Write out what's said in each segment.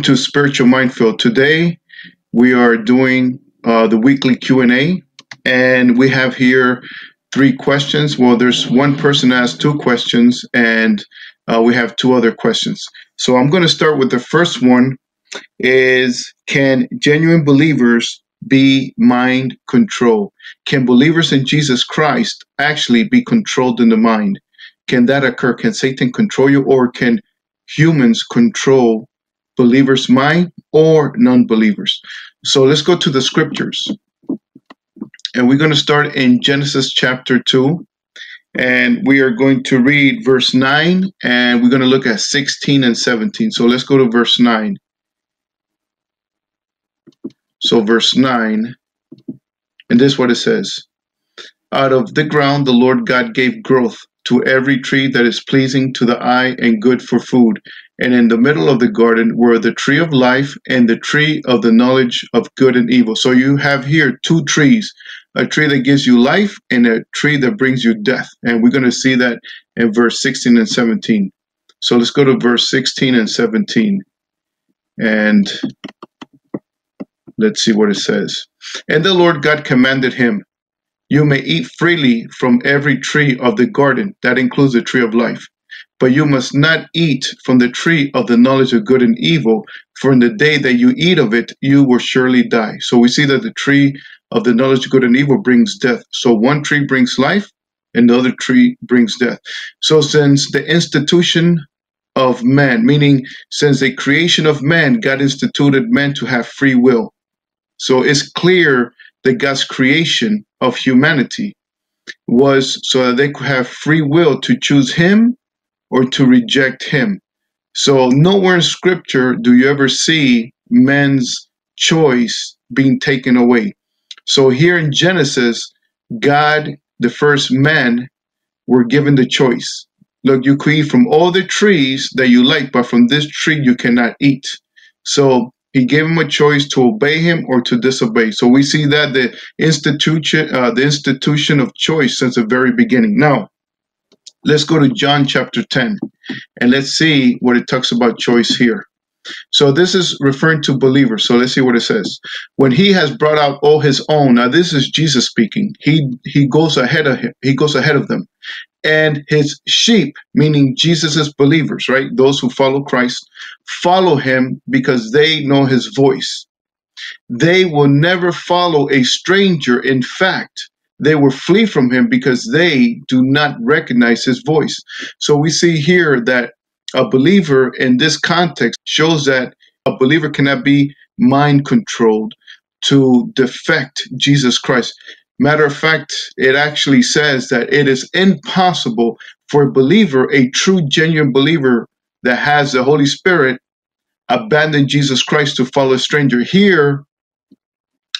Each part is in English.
Welcome to Spiritual Minefield. Today we are doing uh, the weekly Q&A and we have here three questions. Well, there's one person asked two questions and uh, we have two other questions. So I'm going to start with the first one is can genuine believers be mind control? Can believers in Jesus Christ actually be controlled in the mind? Can that occur? Can Satan control you or can humans control believers' mind or non believers? So let's go to the scriptures. And we're going to start in Genesis chapter 2. And we are going to read verse 9 and we're going to look at 16 and 17. So let's go to verse 9. So, verse 9, and this is what it says Out of the ground the Lord God gave growth to every tree that is pleasing to the eye and good for food. And in the middle of the garden were the tree of life and the tree of the knowledge of good and evil. So you have here two trees a tree that gives you life and a tree that brings you death. And we're going to see that in verse 16 and 17. So let's go to verse 16 and 17. And let's see what it says. And the Lord God commanded him, You may eat freely from every tree of the garden, that includes the tree of life. But you must not eat from the tree of the knowledge of good and evil, for in the day that you eat of it, you will surely die. So we see that the tree of the knowledge of good and evil brings death. So one tree brings life, and another tree brings death. So since the institution of man, meaning since the creation of man, God instituted man to have free will. So it's clear that God's creation of humanity was so that they could have free will to choose him or to reject him. So nowhere in scripture do you ever see man's choice being taken away. So here in Genesis, God, the first man, were given the choice. Look, you could eat from all the trees that you like, but from this tree you cannot eat. So he gave him a choice to obey him or to disobey. So we see that the institution, uh, the institution of choice since the very beginning. Now, let's go to John chapter 10 and let's see what it talks about choice here. So this is referring to believers. So let's see what it says. When he has brought out all his own, now this is Jesus speaking. He he goes ahead of him. He goes ahead of them. And his sheep, meaning Jesus's believers, right? Those who follow Christ, follow him because they know his voice. They will never follow a stranger. In fact, they will flee from him because they do not recognize his voice. So we see here that a believer in this context shows that a believer cannot be mind controlled to defect Jesus Christ. Matter of fact, it actually says that it is impossible for a believer, a true, genuine believer that has the Holy Spirit, abandon Jesus Christ to follow a stranger. Here,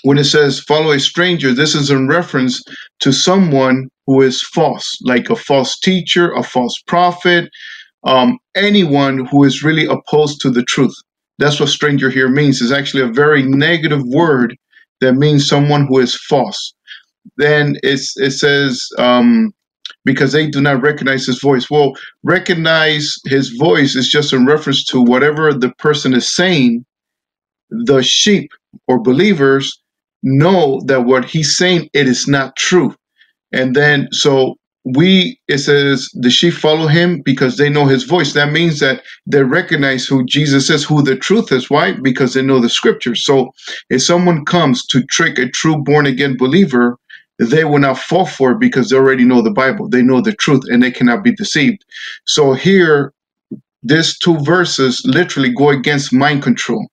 when it says follow a stranger, this is in reference to someone who is false, like a false teacher, a false prophet, um, anyone who is really opposed to the truth. That's what stranger here means. It's actually a very negative word that means someone who is false. Then it says, um, because they do not recognize his voice. Well, recognize his voice is just in reference to whatever the person is saying. The sheep or believers know that what he's saying it is not true. And then so we it says the sheep follow him? Because they know his voice. That means that they recognize who jesus is who the truth is. Why? Because they know the scriptures so if someone comes to trick a true born again believer they will not fall for it because they already know the bible. They know the truth and they cannot be deceived. So here these two verses literally go against mind control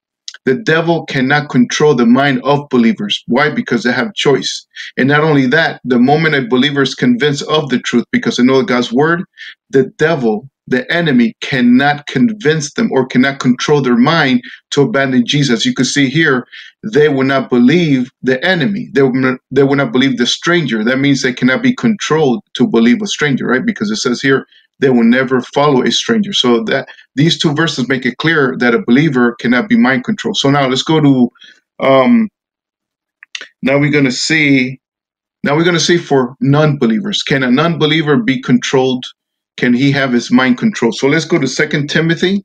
the devil cannot control the mind of believers. Why? Because they have choice. And not only that, the moment a believer is convinced of the truth because they know God's word, the devil, the enemy, cannot convince them or cannot control their mind to abandon Jesus. You can see here, they will not believe the enemy. They will not, they will not believe the stranger. That means they cannot be controlled to believe a stranger, right? Because it says here, they will never follow a stranger. So that these two verses make it clear that a believer cannot be mind controlled. So now let's go to um now we're gonna see now we're gonna see for non-believers. Can a non-believer be controlled? Can he have his mind controlled? So let's go to Second Timothy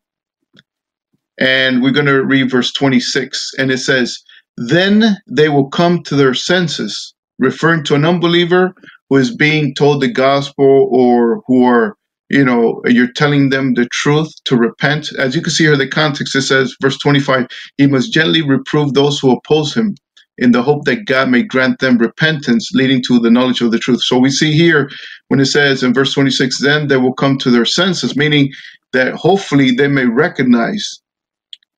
And we're going to read verse 26. And it says, Then they will come to their senses, referring to an unbeliever who is being told the gospel or who are you know, you're telling them the truth to repent. As you can see here, the context it says, verse 25, he must gently reprove those who oppose him in the hope that God may grant them repentance leading to the knowledge of the truth. So we see here when it says in verse 26, then they will come to their senses, meaning that hopefully they may recognize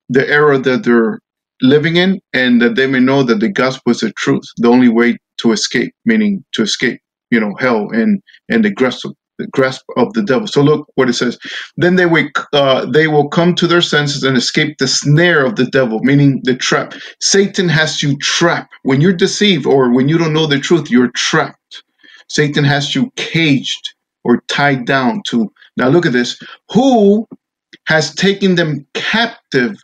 the error that they're living in and that they may know that the gospel is the truth, the only way to escape, meaning to escape, you know, hell and, and the grasp the grasp of the devil. So look what it says. Then they will uh, they will come to their senses and escape the snare of the devil, meaning the trap. Satan has you trapped. When you're deceived or when you don't know the truth, you're trapped. Satan has you caged or tied down to. Now look at this. Who has taken them captive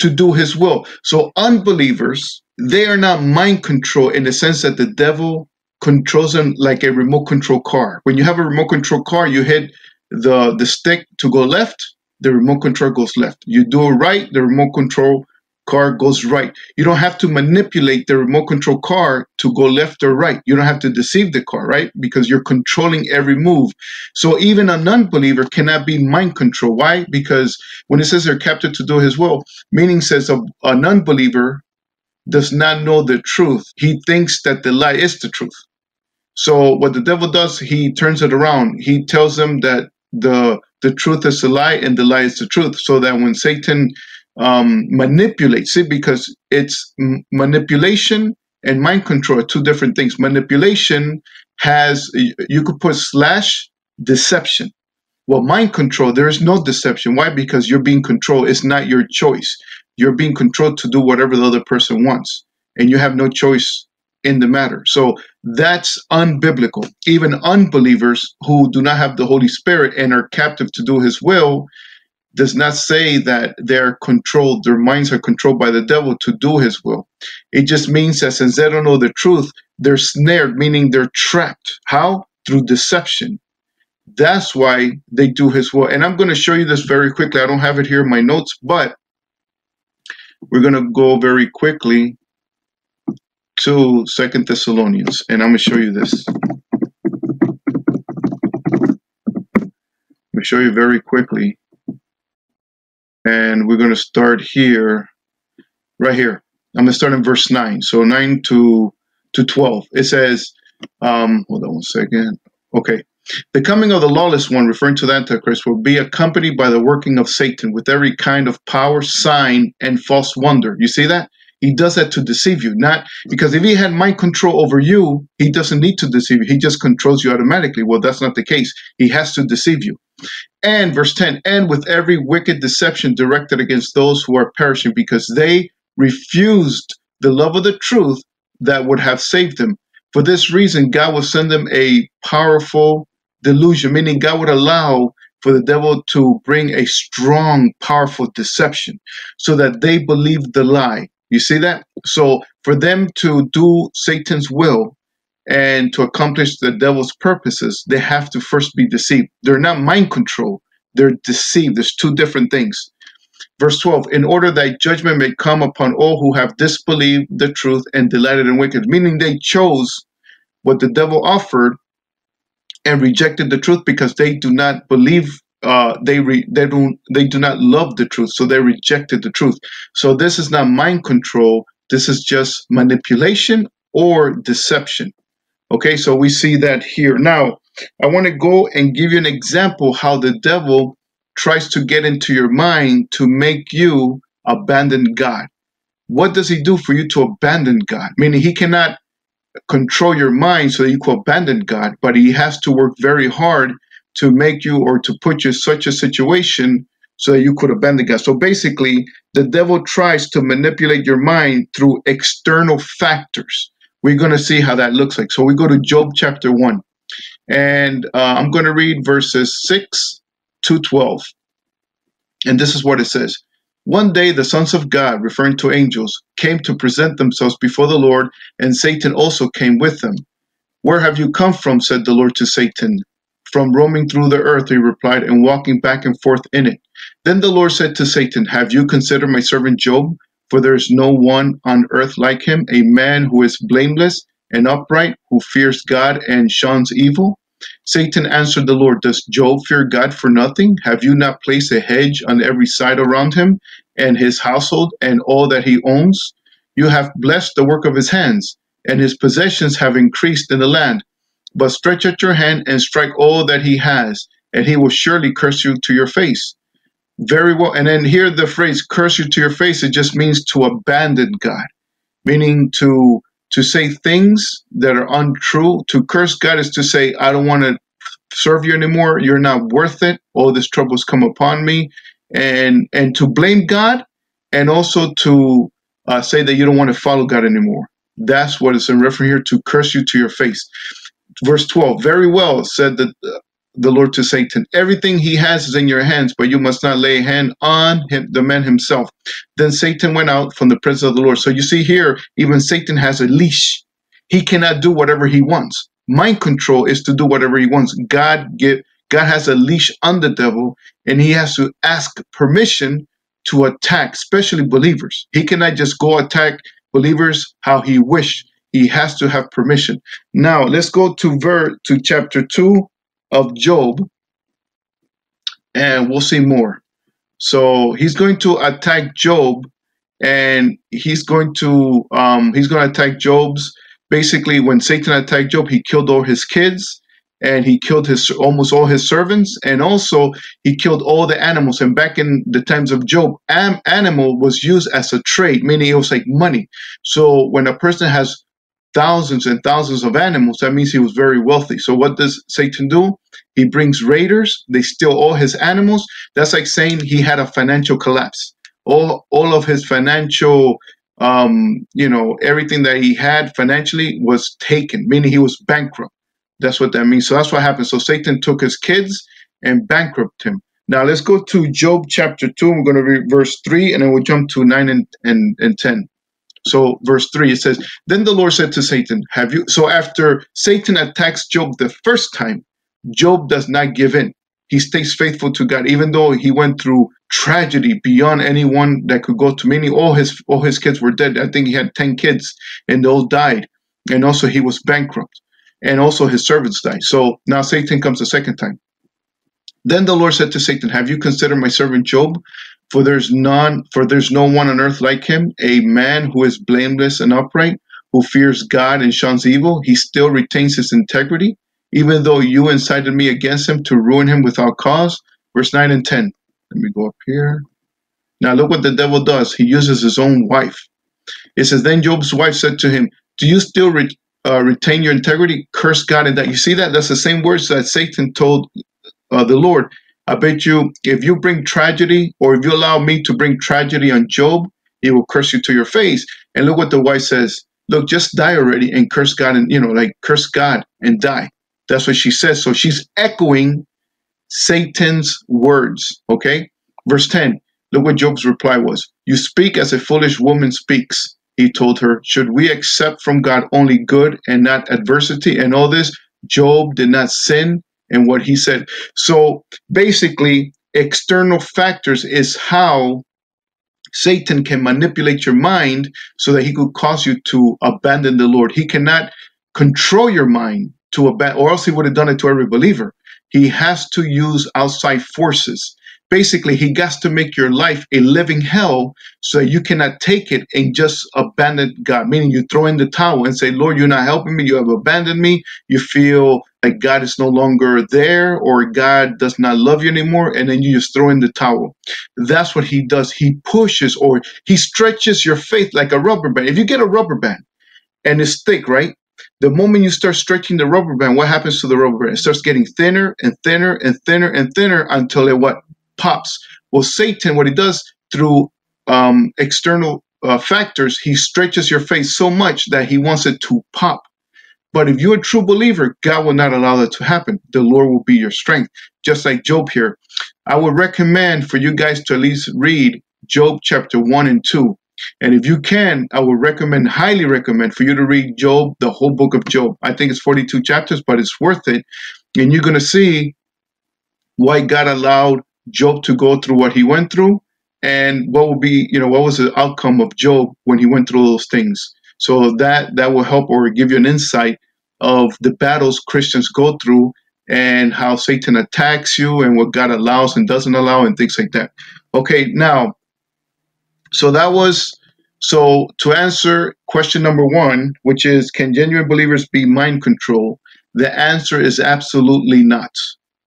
to do his will? So unbelievers, they are not mind control in the sense that the devil controls them like a remote control car. When you have a remote control car, you hit the the stick to go left, the remote control goes left. You do it right, the remote control car goes right. You don't have to manipulate the remote control car to go left or right. You don't have to deceive the car, right? Because you're controlling every move. So even a non-believer cannot be mind control. Why? Because when it says they're captive to do his will, meaning says a, a non-believer does not know the truth. He thinks that the lie is the truth. So what the devil does, he turns it around. He tells them that the the truth is a lie and the lie is the truth. So that when Satan um, manipulates it, because it's manipulation and mind control are two different things. Manipulation has you could put slash deception. Well, mind control, there is no deception. Why? Because you're being controlled. It's not your choice you're being controlled to do whatever the other person wants and you have no choice in the matter. So that's unbiblical. Even unbelievers who do not have the holy spirit and are captive to do his will does not say that they're controlled their minds are controlled by the devil to do his will. It just means that since they don't know the truth they're snared meaning they're trapped. How? Through deception. That's why they do his will. And i'm going to show you this very quickly. I don't have it here in my notes but we're going to go very quickly to Second Thessalonians, and I'm going to show you this. I'm going to show you very quickly, and we're going to start here, right here. I'm going to start in verse 9. So 9 to, to 12. It says, um, hold on one second. Okay. The coming of the lawless one, referring to the Antichrist, uh, will be accompanied by the working of Satan with every kind of power, sign, and false wonder. You see that? He does that to deceive you, not because if he had mind control over you, he doesn't need to deceive you. He just controls you automatically. Well, that's not the case. He has to deceive you. And verse 10 and with every wicked deception directed against those who are perishing because they refused the love of the truth that would have saved them. For this reason, God will send them a powerful delusion, meaning God would allow for the devil to bring a strong, powerful deception so that they believe the lie. You see that? So for them to do Satan's will and to accomplish the devil's purposes, they have to first be deceived. They're not mind control, they're deceived. There's two different things. Verse 12, in order that judgment may come upon all who have disbelieved the truth and delighted in wickedness, meaning they chose what the devil offered and rejected the truth because they do not believe uh, they re- they don't they do not love the truth, so they rejected the truth. So this is not mind control. This is just manipulation or deception. Okay, so we see that here. Now, I want to go and give you an example how the devil tries to get into your mind to make you abandon God. What does he do for you to abandon God? Meaning he cannot control your mind so that you can abandon God, but He has to work very hard to make you or to put you in such a situation so that you could abandon God. So basically, the devil tries to manipulate your mind through external factors. We're going to see how that looks like. So we go to Job chapter 1, and uh, I'm going to read verses 6 to 12. And this is what it says one day the sons of God, referring to angels, came to present themselves before the Lord, and Satan also came with them. Where have you come from? said the Lord to Satan. from roaming through the earth, he replied, and walking back and forth in it. Then the Lord said to Satan, Have you considered my servant Job? For there is no one on earth like him, a man who is blameless and upright, who fears God and shuns evil. Satan answered the Lord, Does Job fear God for nothing? Have you not placed a hedge on every side around him and his household and all that he owns? You have blessed the work of his hands, and his possessions have increased in the land. But stretch out your hand and strike all that he has, and he will surely curse you to your face. Very well. And then here the phrase curse you to your face, it just means to abandon God, meaning to to say things that are untrue. To curse God is to say, I don't want to serve you anymore. You're not worth it. All this trouble's come upon me. And and to blame God and also to uh, say that you don't want to follow God anymore. That's what it's in reference here to curse you to your face verse 12 very well said the, the lord to satan. Everything he has is in your hands but you must not lay hand on him the man himself. Then satan went out from the presence of the lord. So you see here even satan has a leash. He cannot do whatever he wants. Mind control is to do whatever he wants. God give god has a leash on the devil and he has to ask permission to attack especially believers. He cannot just go attack believers how he wished he has to have permission. Now let's go to ver to chapter two of Job, and we'll see more. So he's going to attack Job, and he's going to um, he's going to attack Job's. Basically, when Satan attacked Job, he killed all his kids, and he killed his almost all his servants, and also he killed all the animals. And back in the times of Job, animal was used as a trade, meaning it was like money. So when a person has thousands and thousands of animals, that means he was very wealthy. So what does Satan do? He brings raiders, they steal all his animals. That's like saying he had a financial collapse. All all of his financial um, you know, everything that he had financially was taken, meaning he was bankrupt. That's what that means. So that's what happened. So Satan took his kids and bankrupted him. Now let's go to Job chapter 2. We're going to read verse 3 and then we'll jump to 9 and, and, and 10. So, verse 3, it says, Then the Lord said to Satan, Have you. So, after Satan attacks Job the first time, Job does not give in. He stays faithful to God, even though he went through tragedy beyond anyone that could go to many. All his all his kids were dead. I think he had 10 kids, and they all died. And also, he was bankrupt. And also, his servants died. So, now Satan comes a second time. Then the Lord said to Satan, Have you considered my servant Job? For there's none, for there's no one on earth like him, a man who is blameless and upright, who fears God and shuns evil. He still retains his integrity, even though you incited me against him to ruin him without cause. Verse 9 and 10. Let me go up here. Now look what the devil does. He uses his own wife. It says, Then Job's wife said to him, Do you still re- uh, retain your integrity? Curse God and that. You see that? That's the same words that Satan told uh, the Lord. I bet you if you bring tragedy or if you allow me to bring tragedy on Job, he will curse you to your face. And look what the wife says. Look, just die already and curse God and, you know, like curse God and die. That's what she says. So she's echoing Satan's words. Okay. Verse 10. Look what Job's reply was. You speak as a foolish woman speaks. He told her, Should we accept from God only good and not adversity? And all this, Job did not sin in what he said. So basically, external factors is how Satan can manipulate your mind so that he could cause you to abandon the Lord. He cannot control your mind to or else he would have done it to every believer. He has to use outside forces. Basically he gets to make your life a living hell so you cannot take it and just abandon god. Meaning you throw in the towel and say lord you're not helping me. You have abandoned me. You feel like god is no longer there or god does not love you anymore and then you just throw in the towel. That's what he does. He pushes or he stretches your faith like a rubber band. If you get a rubber band and it's thick right the moment you start stretching the rubber band, what happens to the rubber band? It starts getting thinner and thinner and thinner and thinner until it what pops. Well, Satan, what he does through um, external uh, factors, he stretches your faith so much that he wants it to pop. But if you're a true believer, God will not allow that to happen. The Lord will be your strength. Just like Job here. I would recommend for you guys to at least read Job chapter 1 and 2. And if you can, I would recommend, highly recommend for you to read Job, the whole book of Job. I think it's 42 chapters, but it's worth it And you're going to see why God allowed Job to go through what he went through and what will be, you know, what was the outcome of Job when he went through those things. So that that will help or give you an insight of the battles Christians go through and how Satan attacks you and what God allows and doesn't allow and things like that. Okay, now, so that was so to answer question number one, which is can genuine believers be mind control? The answer is absolutely not.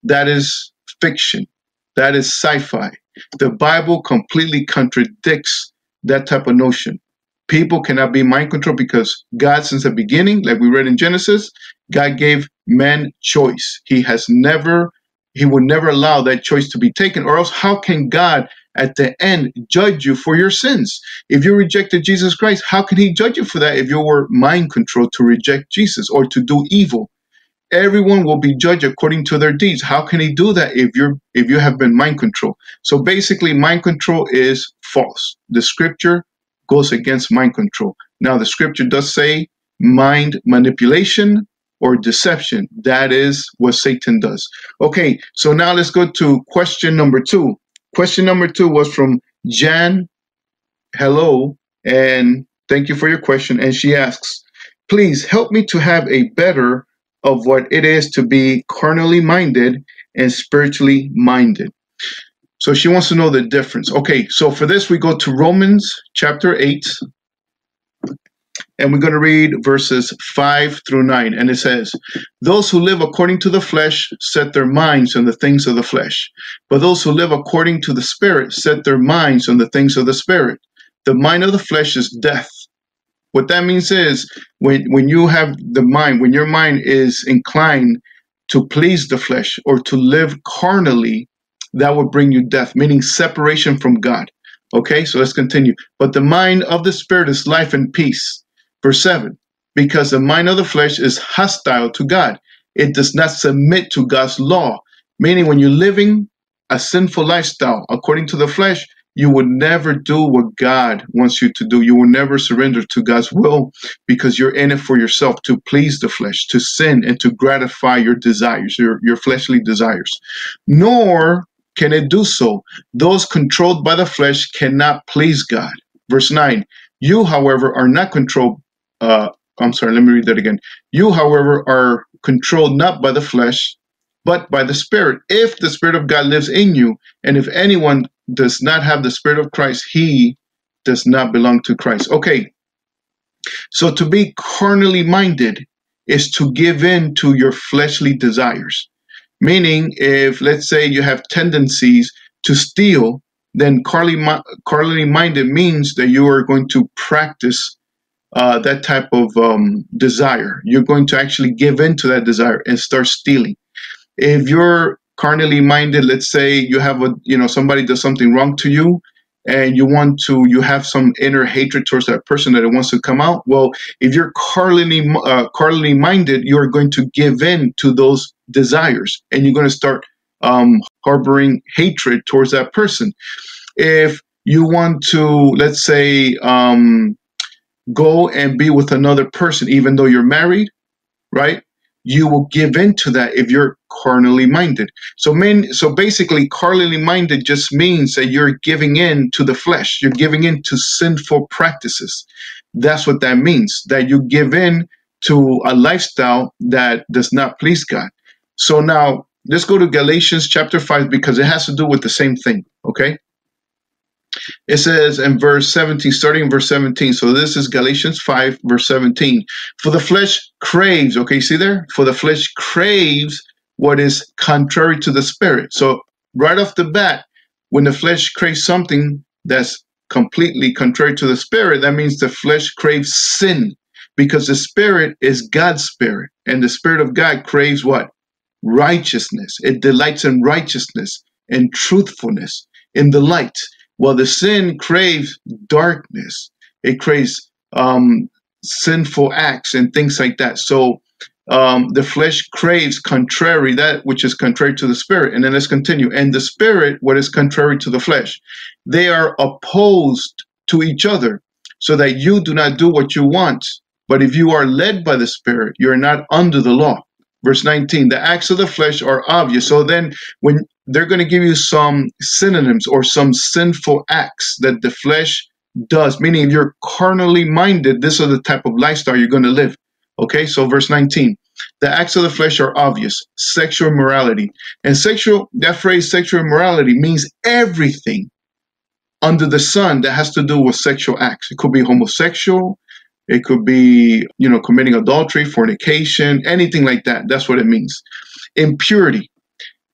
That is fiction. That is sci-fi. The Bible completely contradicts that type of notion. People cannot be mind controlled because God, since the beginning, like we read in Genesis, God gave man choice. He has never, he will never allow that choice to be taken, or else how can God at the end judge you for your sins? If you rejected Jesus Christ, how can he judge you for that if you were mind controlled to reject Jesus or to do evil? everyone will be judged according to their deeds. How can he do that if you're if you have been mind control so basically mind control is false. The scripture goes against mind control. Now the scripture does say mind manipulation or deception. That is what satan does. Okay so now let's go to question number two question number two was from jan hello and thank you for your question and she asks please help me to have a better of what it is to be carnally minded and spiritually minded. So she wants to know the difference. Okay, so for this, we go to Romans chapter 8, and we're going to read verses 5 through 9. And it says, Those who live according to the flesh set their minds on the things of the flesh, but those who live according to the Spirit set their minds on the things of the Spirit. The mind of the flesh is death what that means is when when you have the mind, when your mind is inclined to please the flesh or to live carnally, that will bring you death, meaning separation from God. Okay, so let's continue. But the mind of the spirit is life and peace. Verse 7 because the mind of the flesh is hostile to God. It does not submit to God's law. Meaning, when you're living a sinful lifestyle according to the flesh, you will never do what God wants you to do. You will never surrender to God's will because you're in it for yourself to please the flesh, to sin, and to gratify your desires, your, your fleshly desires. Nor can it do so. Those controlled by the flesh cannot please God. Verse 9 You, however, are not controlled. Uh, I'm sorry, let me read that again. You, however, are controlled not by the flesh, but by the Spirit. If the Spirit of God lives in you, and if anyone does not have the Spirit of Christ, he does not belong to Christ. Okay, so to be carnally minded is to give in to your fleshly desires. Meaning, if let's say you have tendencies to steal, then carnally, carnally minded means that you are going to practice uh, that type of um, desire. You're going to actually give in to that desire and start stealing. If you're carnally minded let's say you have a you know somebody does something wrong to you and you want to you have some inner hatred towards that person that it wants to come out well if you're carnally uh, carnally minded you're going to give in to those desires and you're going to start um, harboring hatred towards that person if you want to let's say um, go and be with another person even though you're married right you will give in to that if you're carnally minded. So main, so basically carnally minded just means that you're giving in to the flesh. You're giving in to sinful practices. That's what that means. That you give in to a lifestyle that does not please God. So now let's go to Galatians chapter 5 because it has to do with the same thing, okay? It says in verse 17, starting in verse 17. So this is Galatians 5, verse 17. For the flesh craves, okay, see there? For the flesh craves what is contrary to the spirit. So right off the bat, when the flesh craves something that's completely contrary to the spirit, that means the flesh craves sin because the spirit is God's spirit. And the spirit of God craves what? Righteousness. It delights in righteousness and truthfulness in the light. Well, the sin craves darkness. It craves um, sinful acts and things like that. So um, the flesh craves contrary that which is contrary to the spirit. And then let's continue. And the spirit, what is contrary to the flesh, they are opposed to each other, so that you do not do what you want. But if you are led by the spirit, you are not under the law. Verse 19, the acts of the flesh are obvious. So then, when they're going to give you some synonyms or some sinful acts that the flesh does, meaning if you're carnally minded, this is the type of lifestyle you're going to live. Okay, so verse 19, the acts of the flesh are obvious sexual immorality. And sexual, that phrase sexual immorality means everything under the sun that has to do with sexual acts. It could be homosexual, it could be, you know, committing adultery, fornication, anything like that. That's what it means. Impurity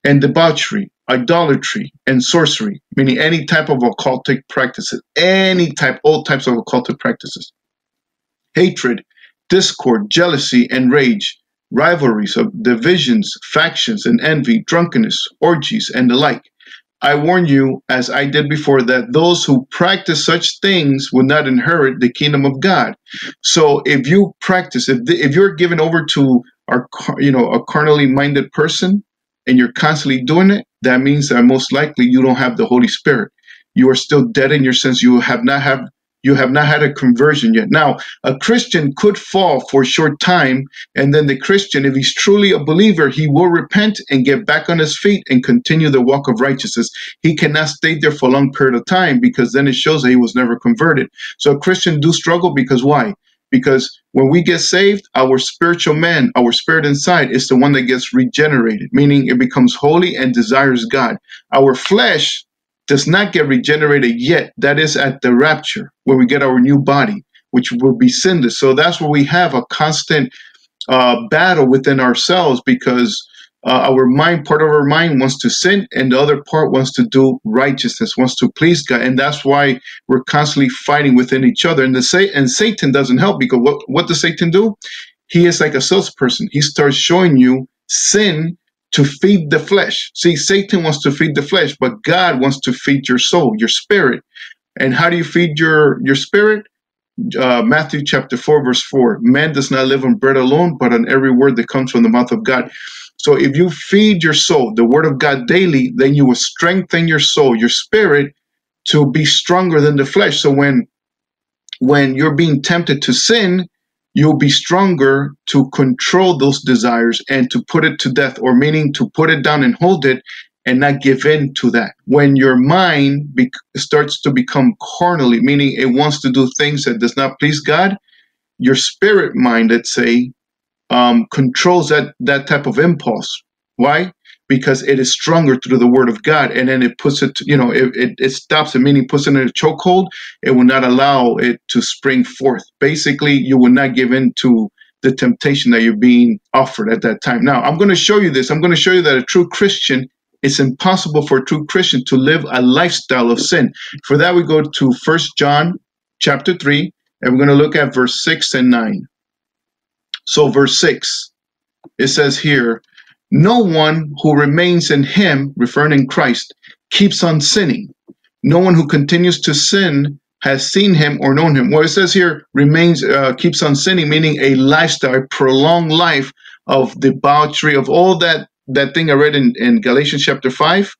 and debauchery, idolatry and sorcery, meaning any type of occultic practices, any type, all types of occultic practices. Hatred, discord, jealousy, and rage, rivalries of divisions, factions, and envy, drunkenness, orgies, and the like I warn you, as I did before, that those who practice such things will not inherit the kingdom of God. So if you practice, if, the, if you're given over to our, you know, a carnally minded person, and you're constantly doing it, that means that most likely you don't have the Holy Spirit. You are still dead in your sins. You have not have you have not had a conversion yet. Now, a Christian could fall for a short time, and then the Christian, if he's truly a believer, he will repent and get back on his feet and continue the walk of righteousness. He cannot stay there for a long period of time because then it shows that he was never converted. So a Christian do struggle because why? Because when we get saved, our spiritual man, our spirit inside, is the one that gets regenerated, meaning it becomes holy and desires God. Our flesh does not get regenerated yet. That is at the rapture, where we get our new body, which will be sinless. So that's where we have a constant uh, battle within ourselves because uh, our mind, part of our mind wants to sin, and the other part wants to do righteousness, wants to please God, and that's why we're constantly fighting within each other. And the say, and Satan doesn't help because what what does Satan do? He is like a salesperson. He starts showing you sin to feed the flesh. See, Satan wants to feed the flesh, but God wants to feed your soul, your spirit. And how do you feed your your spirit? Uh, Matthew chapter 4, verse 4. Man does not live on bread alone, but on every word that comes from the mouth of God. So if you feed your soul the word of God daily, then you will strengthen your soul, your spirit, to be stronger than the flesh. So when when you're being tempted to sin, you'll be stronger to control those desires and to put it to death, or meaning to put it down and hold it and not give in to that. When your mind be- starts to become carnally, meaning it wants to do things that does not please God, your spirit mind, let's say, um, controls that that type of impulse. Why? because it is stronger through the word of God. And then it puts it, you know, it, it, it stops it, meaning puts it in a chokehold. It will not allow it to spring forth. Basically, you will not give in to the temptation that you're being offered at that time. Now, I'm going to show you this. I'm going to show you that a true Christian, it's impossible for a true Christian to live a lifestyle of sin. For that, we go to First John chapter 3, and we're going to look at verse 6 and 9. So, verse 6, it says here, no one who remains in him, referring in Christ, keeps on sinning. No one who continues to sin has seen him or known him. Well, it says here remains, uh, keeps on sinning, meaning a lifestyle, a prolonged life of debauchery, of all that that thing I read in, in Galatians chapter 5,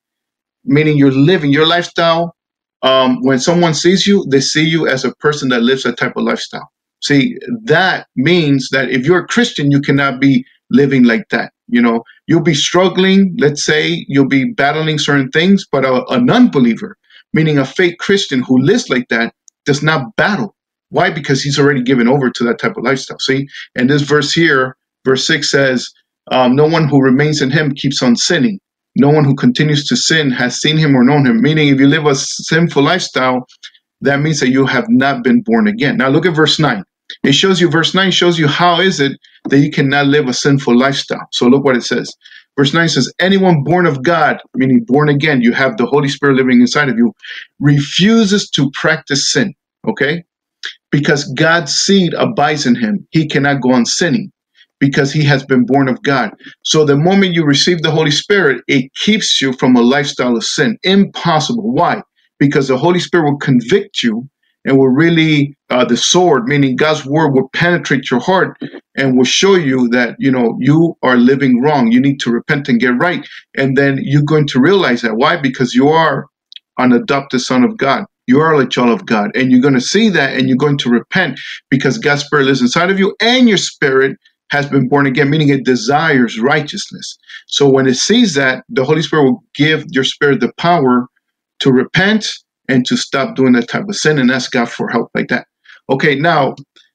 meaning you're living your lifestyle. Um, when someone sees you, they see you as a person that lives that type of lifestyle. See, that means that if you're a Christian, you cannot be living like that. You know, you'll be struggling, let's say you'll be battling certain things, but a, a non believer, meaning a fake Christian who lives like that, does not battle. Why? Because he's already given over to that type of lifestyle. See, and this verse here, verse 6 says, um, No one who remains in him keeps on sinning. No one who continues to sin has seen him or known him. Meaning, if you live a sinful lifestyle, that means that you have not been born again. Now, look at verse 9. It shows you, verse 9 shows you how is it that you cannot live a sinful lifestyle. So look what it says. Verse 9 says, Anyone born of God, meaning born again, you have the Holy Spirit living inside of you, refuses to practice sin. Okay? Because God's seed abides in him. He cannot go on sinning because he has been born of God. So the moment you receive the Holy Spirit, it keeps you from a lifestyle of sin. Impossible. Why? Because the Holy Spirit will convict you and will really uh, the sword meaning god's word will penetrate your heart and will show you that you know you are living wrong. You need to repent and get right. And then you're going to realize that. Why? Because you are an adopted son of god. You are a child of god. And you're going to see that and you're going to repent because god's spirit lives inside of you and your spirit has been born again, meaning it desires righteousness. So when it sees that, the Holy Spirit will give your spirit the power to repent and to stop doing that type of sin and ask God for help like that. Okay, now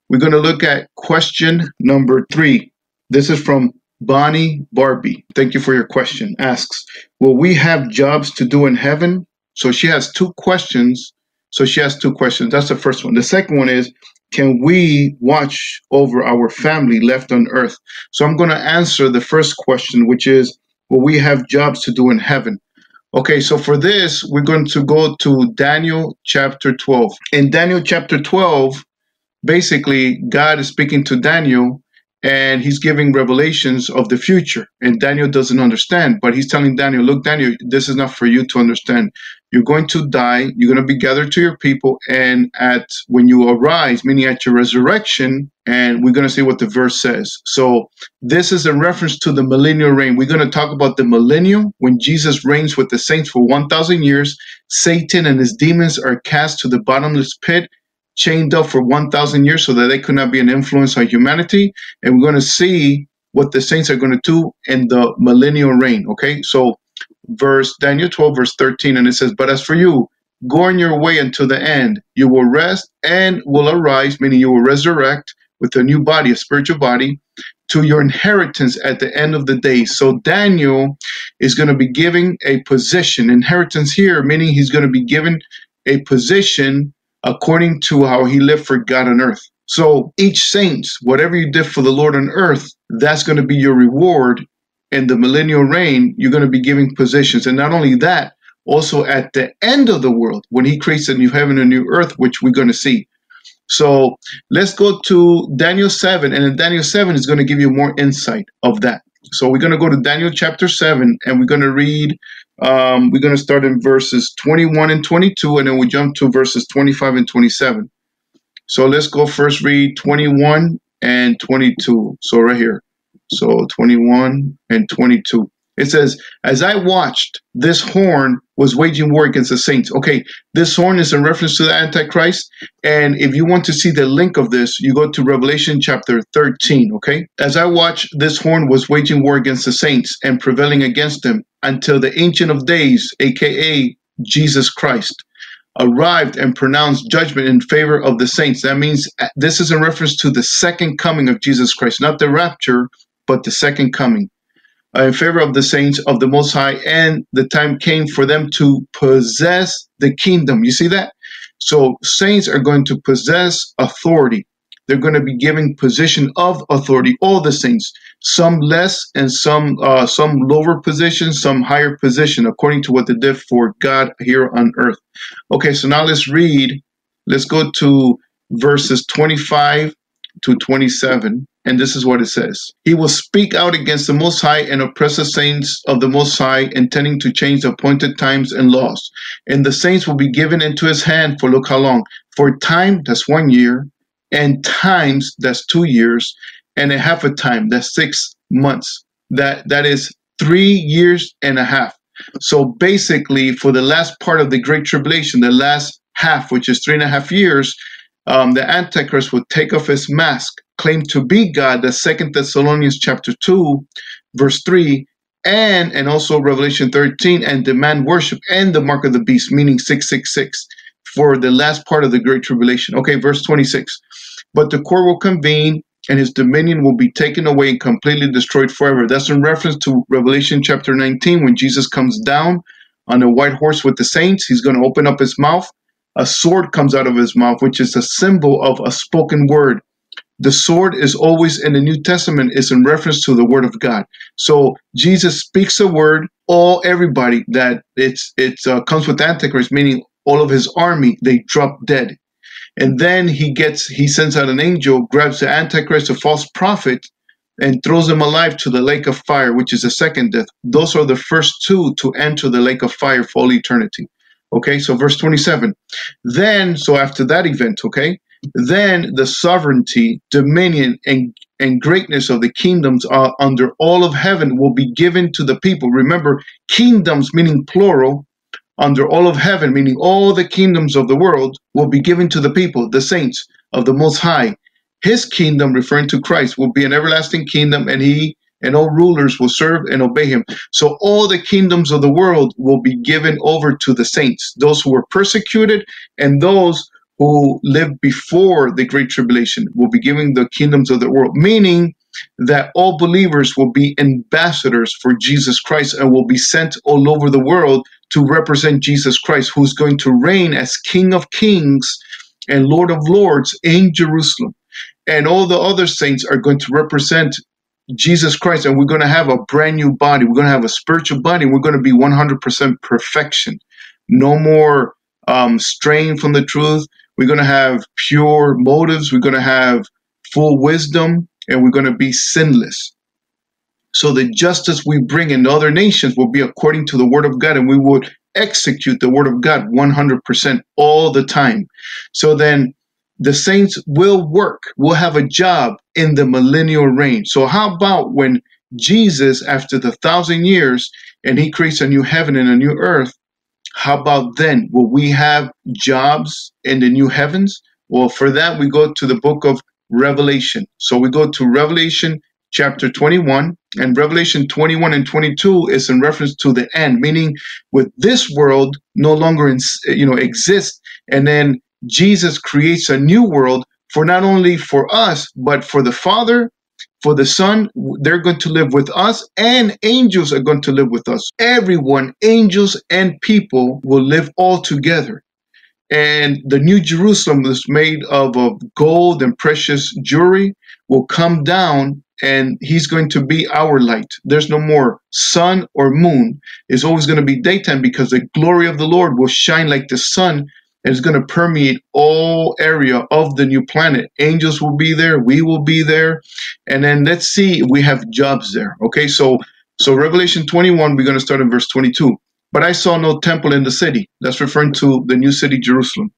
we're going to look at question number three. This is from Bonnie Barbie. Thank you for your question. Asks, Will we have jobs to do in heaven? So she has two questions. So she has two questions. That's the first one. The second one is, can we watch over our family left on earth? So I'm going to answer the first question, which is, will we have jobs to do in heaven? Okay, so for this, we're going to go to Daniel chapter 12. In Daniel chapter 12, basically, God is speaking to Daniel and he's giving revelations of the future. And Daniel doesn't understand, but he's telling Daniel, Look, Daniel, this is not for you to understand. You're going to die, you're going to be gathered to your people, and at when you arise, meaning at your resurrection, and we're going to see what the verse says. So, this is a reference to the millennial reign. We're going to talk about the millennium when Jesus reigns with the saints for 1,000 years. Satan and his demons are cast to the bottomless pit chained up for 1,000 years so that they could not be an influence on humanity. And we're going to see what the saints are going to do in the millennial reign. Okay, so verse Daniel 12, verse 13, and it says, But as for you, go on your way until the end. You will rest and will arise, meaning you will resurrect with a new body, a spiritual body, to your inheritance at the end of the day. So Daniel is going to be giving a position, inheritance here, meaning he's going to be given a position according to how he lived for God on earth. So each saint, whatever you did for the Lord on earth, that's going to be your reward in the millennial reign. You're going to be giving positions. And not only that, also at the end of the world, when he creates a new heaven and a new earth, which we're going to see. So let's go to Daniel 7, and in Daniel 7 is going to give you more insight of that. So we're going to go to Daniel chapter 7, and we're going to read um, we're going to start in verses 21 and 22, and then we jump to verses 25 and 27. So let's go first read 21 and 22. So right here. So 21 and 22. It says, As I watched, this horn was waging war against the saints. Okay, this horn is in reference to the Antichrist. And if you want to see the link of this, you go to Revelation chapter 13. Okay, as I watched, this horn was waging war against the saints and prevailing against them until the Ancient of Days, aka Jesus Christ, arrived and pronounced judgment in favor of the saints. That means uh, this is in reference to the second coming of Jesus Christ, not the rapture, but the second coming uh, in favor of the saints of the Most High, and the time came for them to possess the kingdom. You see that? So saints are going to possess authority. They're going to be given position of authority. All the saints, some less and some uh, some lower position, some higher position, according to what they did for God here on earth. Okay, so now let's read. Let's go to verses 25 to 27. And this is what it says He will speak out against the Most High and oppress the saints of the Most High, intending to change the appointed times and laws. And the saints will be given into his hand for look how long? For time, that's one year, and times, that's two years, and a half a time, that's six months. That That is three years and a half. So basically, for the last part of the Great Tribulation, the last half, which is three and a half years, um, the Antichrist would take off his mask claim to be God, the Second Thessalonians chapter 2, verse 3, and and also Revelation 13, and demand worship and the mark of the beast, meaning 666, for the last part of the Great Tribulation. Okay, verse 26. But the court will convene and his dominion will be taken away and completely destroyed forever. That's in reference to Revelation chapter 19 when Jesus comes down on a white horse with the saints. He's going to open up his mouth. A sword comes out of his mouth, which is a symbol of a spoken word the sword is always in the New Testament is in reference to the word of God. So Jesus speaks a word, all everybody that it's it uh, comes with Antichrist, meaning all of his army, they drop dead. And then he gets he sends out an angel, grabs the Antichrist, a false prophet, and throws him alive to the lake of fire, which is the second death. Those are the first two to enter the lake of fire for all eternity. Okay, so verse 27. Then, so after that event, okay, then the sovereignty, dominion, and, and greatness of the kingdoms are under all of heaven will be given to the people. Remember, kingdoms meaning plural, under all of heaven, meaning all the kingdoms of the world, will be given to the people, the saints of the Most High. his kingdom, referring to Christ, will be an everlasting kingdom, and he and all rulers will serve and obey him. So all the kingdoms of the world will be given over to the saints, those who were persecuted and those who lived before the great tribulation will be given the kingdoms of the world, meaning that all believers will be ambassadors for Jesus Christ and will be sent all over the world to represent Jesus Christ, who's going to reign as King of Kings and Lord of Lords in Jerusalem. And all the other saints are going to represent Jesus Christ, and we're going to have a brand new body. We're going to have a spiritual body. We're going to be 100% perfection. No more um, strain from the truth. We're going to have pure motives. We're going to have full wisdom, and we're going to be sinless. So the justice we bring in other nations will be according to the word of God, and we would execute the word of God 100% all the time. So then the saints will work, will have a job in the millennial reign. So, how about when Jesus, after the thousand years, and he creates a new heaven and a new earth, how about then? Will we have jobs in the new heavens? Well, for that, we go to the book of Revelation. So, we go to Revelation chapter 21 and revelation 21 and 22 is in reference to the end meaning with this world no longer in, you know exists and then jesus creates a new world for not only for us but for the father for the son they're going to live with us and angels are going to live with us everyone angels and people will live all together and the new jerusalem is made of, of gold and precious jewelry will come down and he's going to be our light. There's no more sun or moon. It's always going to be daytime because the glory of the Lord will shine like the sun it's going to permeate all area of the new planet. Angels will be there, we will be there. And then let's see we have jobs there. Okay? So so Revelation 21 we're going to start in verse 22. But I saw no temple in the city. That's referring to the new city, Jerusalem.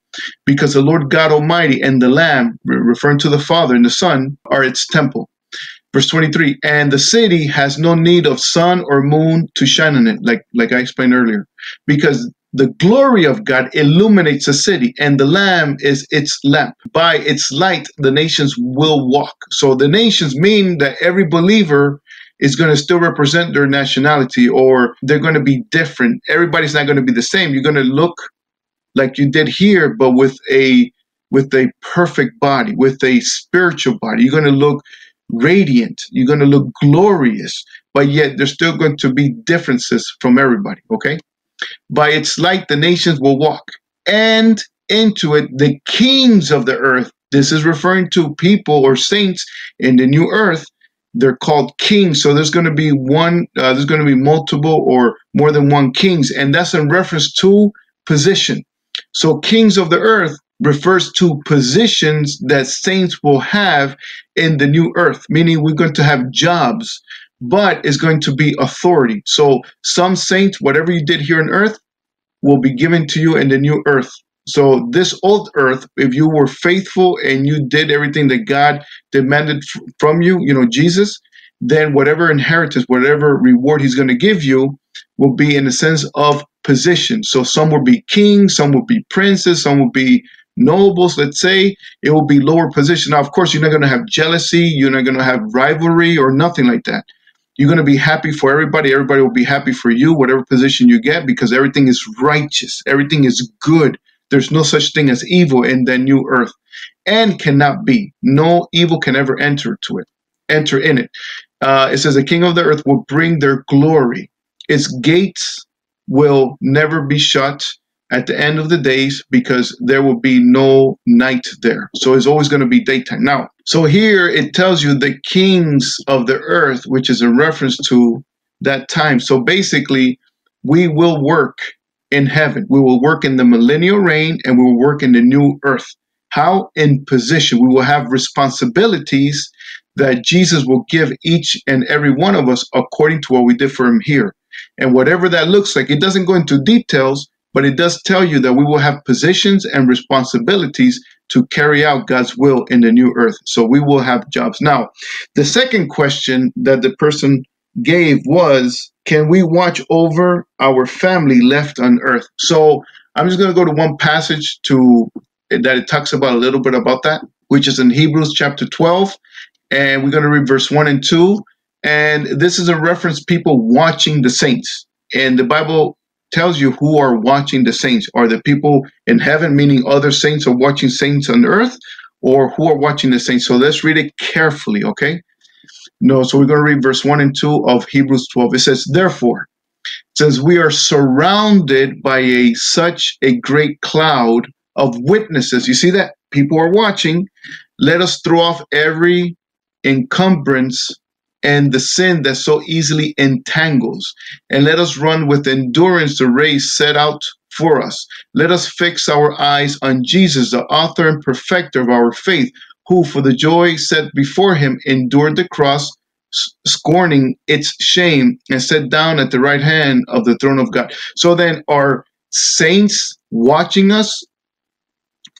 Because the Lord God Almighty and the Lamb, referring to the Father and the Son, are its temple. Verse 23, and the city has no need of sun or moon to shine on it, like, like I explained earlier, because the glory of God illuminates the city, and the Lamb is its lamp. By its light, the nations will walk. So the nations mean that every believer is going to still represent their nationality or they're going to be different. Everybody's not going to be the same. You're going to look like you did here, but with a with a perfect body, with a spiritual body. You're going to look radiant. You're going to look glorious, but yet there's still going to be differences from everybody. Okay. By its light, the nations will walk, and into it, the kings of the earth. This is referring to people or saints in the new earth they're called kings. So there's going to be one, uh, there's going to be multiple or more than one kings, and that's in reference to position. So kings of the earth refers to positions that saints will have in the new earth, meaning we're going to have jobs, but it's going to be authority. So some saints, whatever you did here on earth, will be given to you in the new earth. So this old earth, if you were faithful and you did everything that God demanded from you, you know, Jesus, then whatever inheritance, whatever reward he's going to give you will be in the sense of position. So some will be kings, some will be princes, some will be nobles, let's say. It will be lower position. Now, of course, you're not going to have jealousy, you're not going to have rivalry or nothing like that. You're going to be happy for everybody. Everybody will be happy for you, whatever position you get, because everything is righteous. Everything is good. There's no such thing as evil in the new earth and cannot be. No evil can ever enter to it, enter in it. Uh, it says the king of the earth will bring their glory. Its gates will never be shut at the end of the days because there will be no night there. So it's always going to be daytime. Now, so here it tells you the kings of the earth, which is a reference to that time. So basically, we will work in heaven. We will work in the millennial reign and we will work in the new earth. How? In position. We will have responsibilities that Jesus will give each and every one of us according to what we did for him here. And whatever that looks like, it doesn't go into details, but it does tell you that we will have positions and responsibilities to carry out God's will in the new earth. So we will have jobs. Now, the second question that the person gave was can we watch over our family left on earth? So I'm just going to go to one passage to that it talks about a little bit about that. which is in Hebrews chapter 12. And we're going to read verse 1 and 2. And this is a reference people watching the saints. And the Bible tells you who are watching the saints. Are the people in heaven, meaning other saints are watching saints on earth, or who are watching the saints? So let's read it carefully, okay? No, so we're going to read verse 1 and 2 of Hebrews 12. It says, Therefore, since we are surrounded by a such a great cloud of witnesses, you see that people are watching, let us throw off every encumbrance and the sin that so easily entangles, and let us run with endurance the race set out for us. Let us fix our eyes on Jesus, the author and perfecter of our faith, who for the joy set before him endured the cross, scorning its shame, and sat down at the right hand of the throne of God. So then, are saints watching us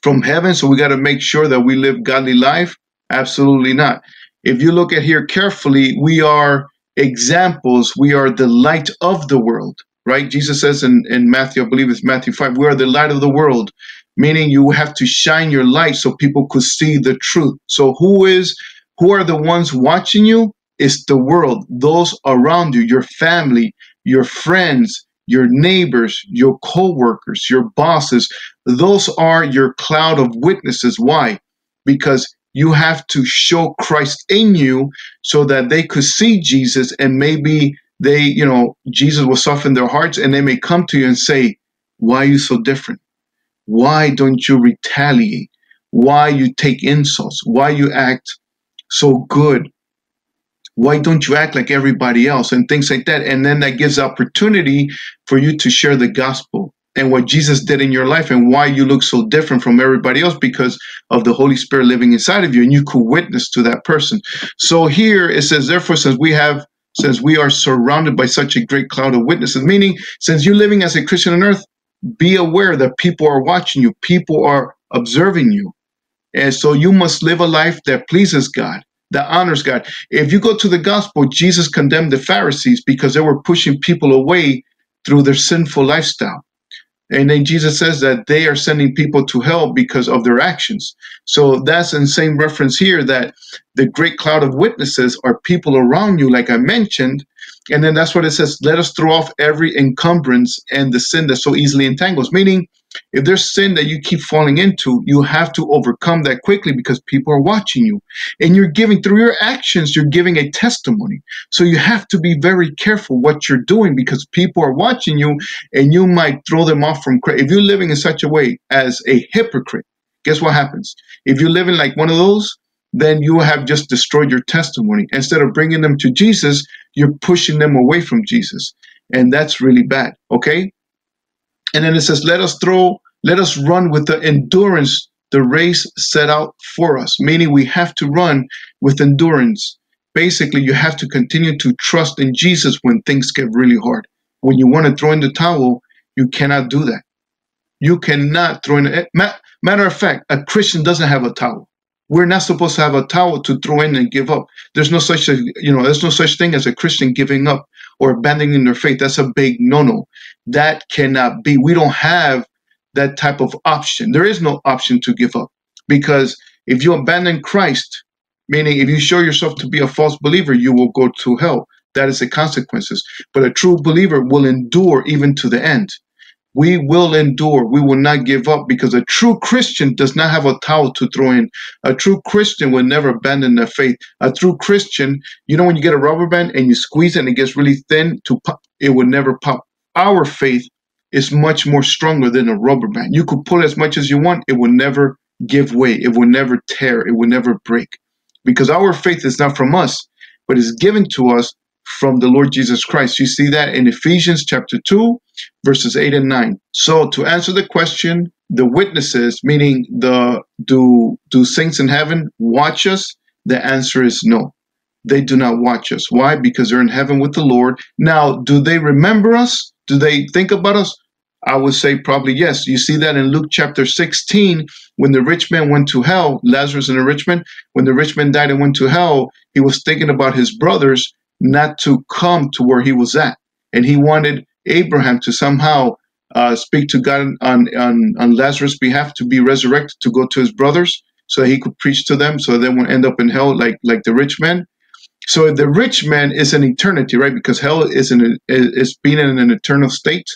from heaven? So we got to make sure that we live godly life? Absolutely not if you look at here carefully, we are examples. We are the light of the world, right? Jesus says in, in Matthew, I believe it's Matthew 5, we are the light of the world, meaning you have to shine your light so people could see the truth. So who is, who are the ones watching you? It's the world, those around you, your family, your friends, your neighbors, your co-workers, your bosses. Those are your cloud of witnesses. Why? Because you have to show Christ in you so that they could see Jesus and maybe they, you know, Jesus will soften their hearts and they may come to you and say, Why are you so different? Why don't you retaliate? Why you take insults? Why you act so good? Why don't you act like everybody else? And things like that. And then that gives opportunity for you to share the gospel and what Jesus did in your life and why you look so different from everybody else because of the Holy Spirit living inside of you and you could witness to that person. So here it says, therefore, since we have, since we are surrounded by such a great cloud of witnesses, meaning since you're living as a Christian on earth, be aware that people are watching you, people are observing you. And so you must live a life that pleases God, that honors God. If you go to the gospel, Jesus condemned the Pharisees because they were pushing people away through their sinful lifestyle. And then Jesus says that they are sending people to hell because of their actions. So that's the same reference here that the great cloud of witnesses are people around you, like I mentioned. And then that's what it says let us throw off every encumbrance and the sin that so easily entangles, meaning if there's sin that you keep falling into, you have to overcome that quickly because people are watching you. And you're giving, through your actions, you're giving a testimony. So you have to be very careful what you're doing because people are watching you and you might throw them off from Christ. If you're living in such a way as a hypocrite, guess what happens? If you're living like one of those, then you have just destroyed your testimony. Instead of bringing them to Jesus, you're pushing them away from Jesus. And that's really bad. Okay. And then it says, let us throw, let us run with the endurance the race set out for us, meaning we have to run with endurance. Basically, you have to continue to trust in Jesus when things get really hard. When you want to throw in the towel, you cannot do that. You cannot throw in. Matter of fact, a Christian doesn't have a towel. We're not supposed to have a towel to throw in and give up. There's no such, a, you know, there's no such thing as a Christian giving up or abandoning their faith. That's a big no-no. That cannot be. We don't have that type of option. There is no option to give up because if you abandon Christ, meaning if you show yourself to be a false believer, you will go to hell. That is the consequences. But a true believer will endure even to the end. We will endure. We will not give up because a true Christian does not have a towel to throw in. A true Christian will never abandon their faith. A true Christian, you know, when you get a rubber band and you squeeze it and it gets really thin to pop, it will never pop. Our faith is much more stronger than a rubber band. You could pull as much as you want, it will never give way. It will never tear. It will never break because our faith is not from us, but is given to us from the Lord Jesus Christ. You see that in Ephesians chapter 2, verses 8 and 9. So to answer the question, the witnesses, meaning the do do saints in heaven watch us? The answer is no. They do not watch us. Why? Because they're in heaven with the Lord. Now, do they remember us? Do they think about us? I would say probably yes. You see that in Luke chapter 16, when the rich man went to hell, Lazarus and the rich man, when the rich man died and went to hell, he was thinking about his brothers not to come to where he was at. And he wanted Abraham to somehow uh, speak to God on, on, on Lazarus' behalf to be resurrected to go to his brothers. so he could preach to them so they won't end up in hell like like the rich man. So the rich man is in eternity, right? Because hell is in is being in an eternal state.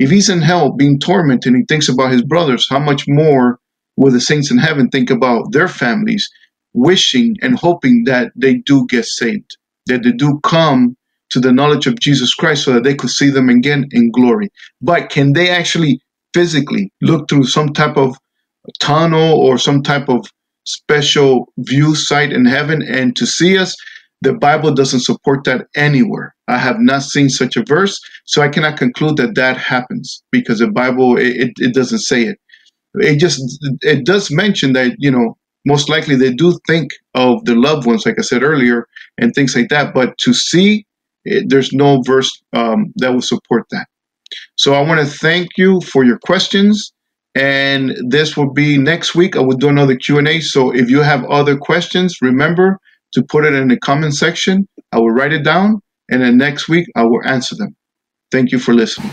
If he's in hell being tormented and he thinks about his brothers, how much more will the saints in heaven think about their families, wishing and hoping that they do get saved, that they do come to the knowledge of Jesus Christ so that they could see them again in glory. But can they actually physically look through some type of tunnel or some type of special view site in heaven and to see us? The Bible doesn't support that anywhere. I have not seen such a verse, so I cannot conclude that that happens because the Bible it, it doesn't say it. It just it does mention that you know most likely they do think of their loved ones, like I said earlier, and things like that. But to see, it, there's no verse um, that will support that. So I want to thank you for your questions, and this will be next week. I will do another Q and A. So if you have other questions, remember to put it in the comment section. I will write it down, and then next week I will answer them. Thank you for listening.